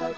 Bye.